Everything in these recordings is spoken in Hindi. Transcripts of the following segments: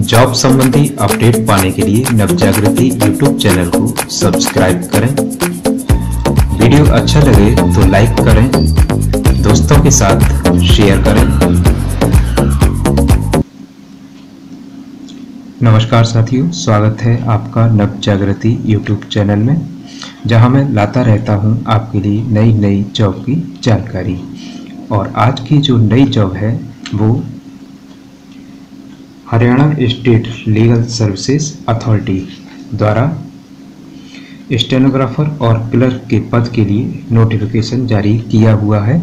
जॉब संबंधी अपडेट पाने के लिए नवजागृति यूट्यूब चैनल को सब्सक्राइब करें। वीडियो अच्छा लगे तो लाइक करें, दोस्तों के साथ शेयर करें। नमस्कार साथियों, स्वागत है आपका नव जागृति यूट्यूब चैनल में, जहाँ मैं लाता रहता हूँ आपके लिए नई नई जॉब की जानकारी। और आज की जो नई जॉब है, वो Haryana state legal services authority द्वारा स्टेनोग्राफर और क्लर्क के पद के लिए नोटिफिकेशन जारी किया हुआ है।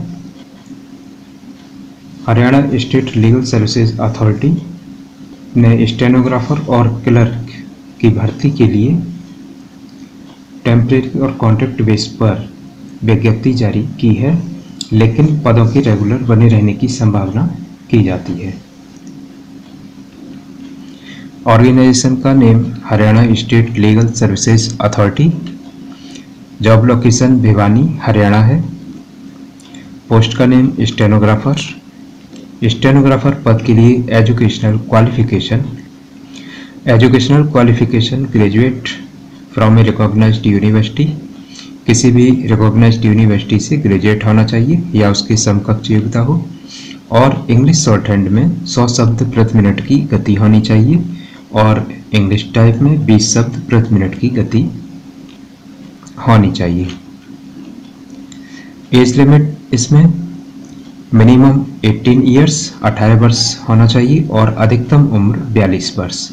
Haryana state legal services authority ने स्टेनोग्राफर और क्लर्क की भर्ती के लिए टेम्परेरी और कॉन्ट्रैक्ट बेस पर विज्ञप्ति जारी की है, लेकिन पदों की रेगुलर बने रहने की संभावना की जाती है। ऑर्गेनाइजेशन का name Haryana state legal services authority. Job location Bhiwani, Haryana है। पोस्ट का नेम स्टेनोग्राफर। स्टेनोग्राफर पद के लिए educational qualification. Educational qualification graduate from a recognised university किसी भी रिकॉग्नाइज्ड यूनिवर्सिटी से ग्रेजुएट होना चाहिए या उसकी समकक्ष योग्यता हो। और इंग्लिश शॉर्ट हैंड में 100 शब्द प्रति मिनट की गति होनी चाहिए। और इंग्लिश टाइप में 20 शब्द प्रति मिनट की गति होनी चाहिए। एज लिमिट इसमें मिनिमम 18 इयर्स 18 वर्ष होना चाहिए और अधिकतम उम्र 42 वर्ष,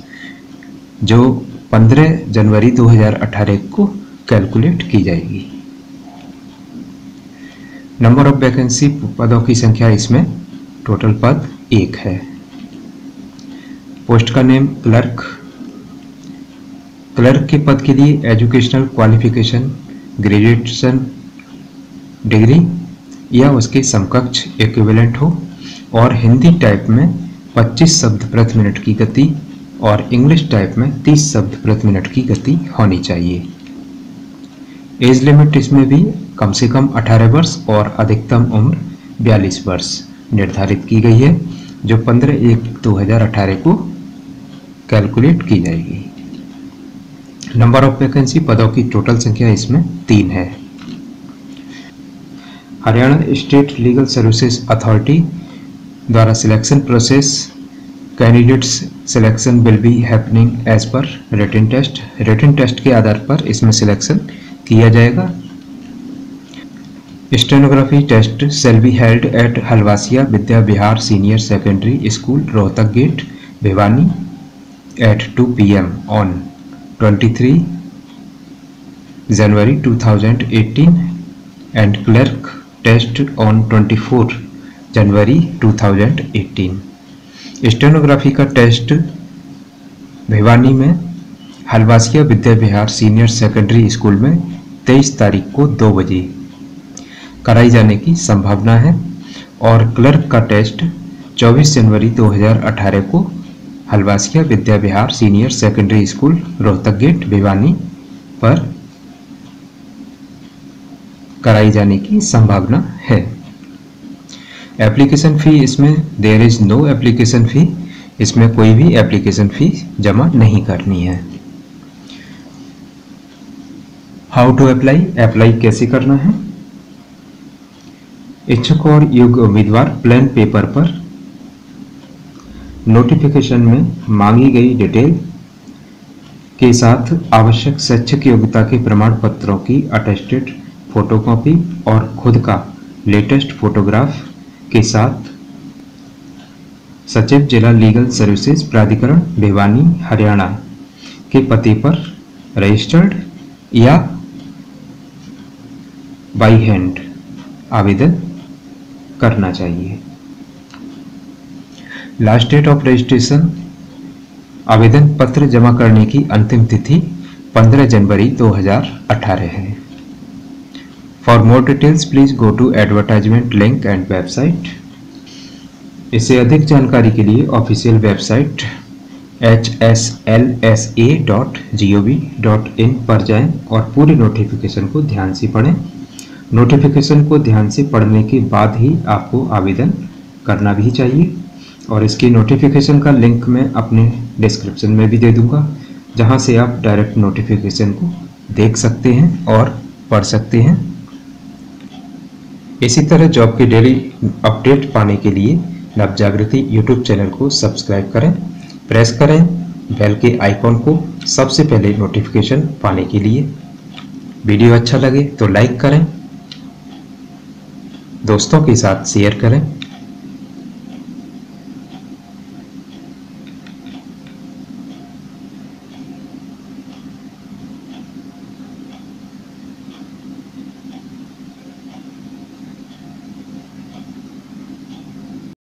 जो 15 जनवरी 2018 को कैलकुलेट की जाएगी। नंबर ऑफ़ वैकेंसी पदों की संख्या इसमें टोटल पद एक है। पोस्ट का नेम क्लर्क। क्लर्क के पद के लिए एजुकेशनल क्वालिफिकेशन, ग्रेजुएशन, डिग्री या उसके समकक्ष इक्विवेलेंट हो और हिंदी टाइप में 25 शब्द प्रति मिनट की गति और इंग्लिश टाइप में 30 शब्द प्रति मिनट की गति होनी चाहिए। एज लिमिट इसमें भी कम से कम 18 वर्ष और अधिकतम उम्र 42 वर्ष निर्धारित की गई है, जो 15 एक 2018 को कैलकुलेट की जाएगी। नंबर ऑफ़ वैकेंसी पदों की टोटल संख्या इसमें तीन है। Haryana state legal services authority द्वारा selection process candidates selection will be happening as per written test written test के आधार पर इसमें सिलेक्शन किया जाएगा। Stenography test shall be held at Halwasia Vidya Vihar senior secondary school Rohtak gate Bhiwani at 2 p.m. on 23 January 2018 and clerk test on 24 January 2018 stenography का टेस्ट भिवानी में Halwasia Vidya Vihar senior secondary school में 23 तारीख को 2 बजे कराई जाने की संभावना है और क्लर्क का टेस्ट 24 जनवरी 2018 को Halwasia Vidya Vihar senior secondary school, Rohtak gate, Bhiwani पर कराई जाने की संभावना है। एप्लीकेशन फ़ी इसमें there is no application fee इसमें कोई भी एप्लीकेशन फ़ी जमा नहीं करनी है। हाउ टू अप्लाई अप्लाई कैसे करना है? इच्छुक और योग्य उम्मीदवार प्लेन पेपर पर नोटिफिकेशन में मांगी गई डिटेल के साथ आवश्यक शैक्षिक योग्यता के प्रमाण पत्रों की अटेस्टेड फोटोकॉपी और खुद का लेटेस्ट फोटोग्राफ के साथ सचिव जिला लीगल सर्विसेज़ प्राधिकरण भिवानी, हरियाणा के पते पर रजिस्टर्ड या बाई हैंड आवेदन करना चाहिए। लास्ट डेट ऑफ़ रजिस्ट्रेशन आवेदन पत्र जमा करने की अंतिम तिथि 15 जनवरी 2018 है। For more details please go to advertisement link and website इससे अधिक जानकारी के लिए official website H S L S A dot G O V dot in पर जाएँ और पूरी नोटिफिकेशन को ध्यान से पढ़ें। नोटिफिकेशन को ध्यान से पढ़ने के बाद ही आपको आवेदन करना भी चाहिए। और इसकी नोटिफिकेशन का लिंक मैं अपने डिस्क्रिप्शन में भी दे दूँगा, जहाँ से आप डायरेक्ट नोटिफिकेशन को देख सकते हैं और पढ़ सकते हैं। इसी तरह जॉब की डेली अपडेट पाने के लिए नव जागृति यूट्यूब चैनल को सब्सक्राइब करें। प्रेस करें बेल के आइकॉन को सबसे पहले नोटिफिकेशन पाने के लिए। वीडियो अच्छा लगे तो लाइक करें। दोस्तों के साथ शेयर करें।